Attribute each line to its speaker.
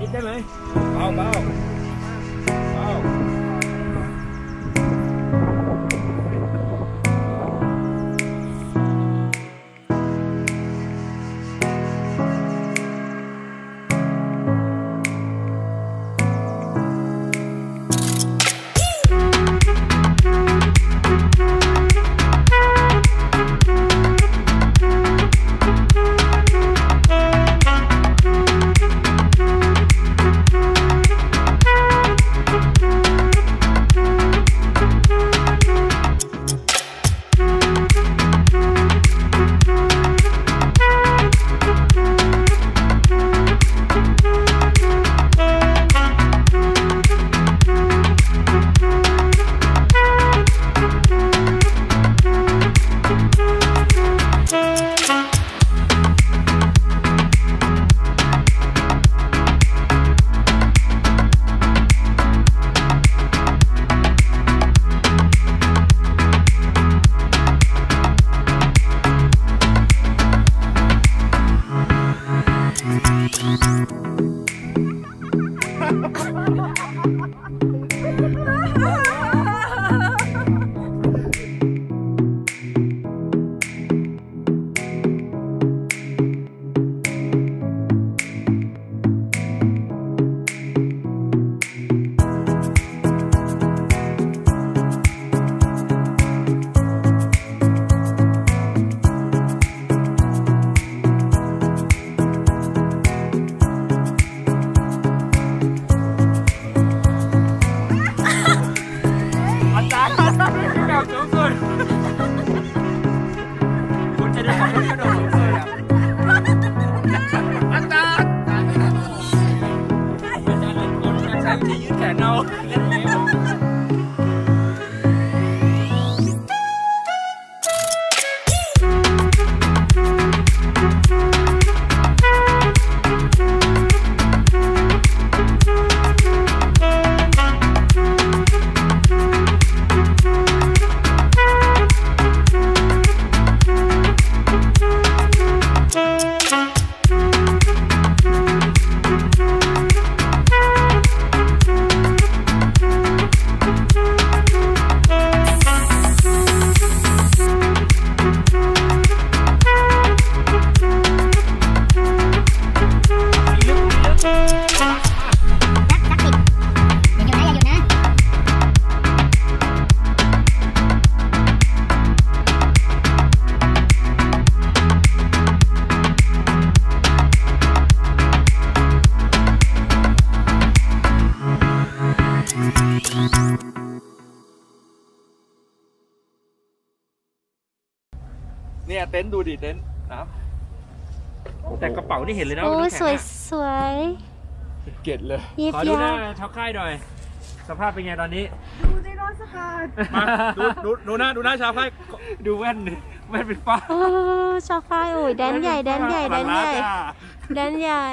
Speaker 1: นิดได้ไหม
Speaker 2: เบาเบา Ha ha ha!
Speaker 1: อาจารย์อาจารย์เล่นคนใช้วิธียืดแขนเอา เนี่
Speaker 2: ยเต็นท์ดูดิเต็นท์นะ
Speaker 1: แต่กระเป๋านี่เห็นเลยนะ
Speaker 3: โอ้
Speaker 1: ว่า
Speaker 3: สวย
Speaker 1: น้ำแข็งอะ
Speaker 3: สวย
Speaker 2: เกล็ดเลย
Speaker 3: ยิบ
Speaker 1: ขอดู
Speaker 3: ยา
Speaker 1: หน้าวเท้าค่ายหน่อย สภาพเป็นไงตอนนี้
Speaker 4: ดูในรถสกาด
Speaker 2: มาดูดูดูหน้าดูหน้าชาวไพ่
Speaker 1: ดูแว่นดิแว่นเป็นฟ้า
Speaker 3: โอ้ชอบไฟโอ้ยแดนใหญ่แดนใหญ่แดนใหญ่แดนใหญ่